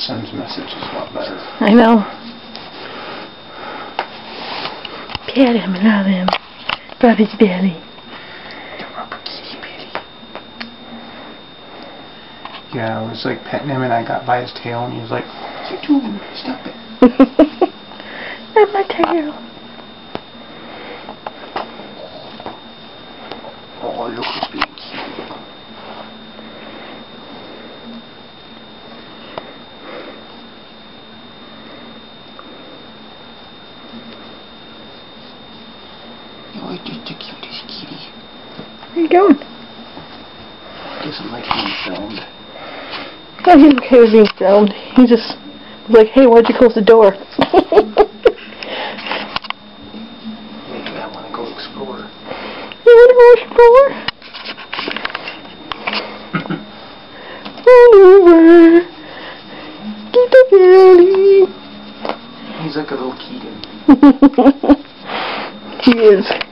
sends messages a lot better. I know. Pat him and rub him. Rub his belly. Yeah, I was like petting him and I got by his tail and he was like, What are you doing? Stop it. Rub my tail. Oh, look who's being You're just the cutest kitty. Where you going? Doesn't like being filmed. Oh, he's okay with being filmed. He just was like, hey, why'd you close the door? Maybe I want to go explore. you want to go explore? Run over. Get the belly. He's like a little Keaton. he is.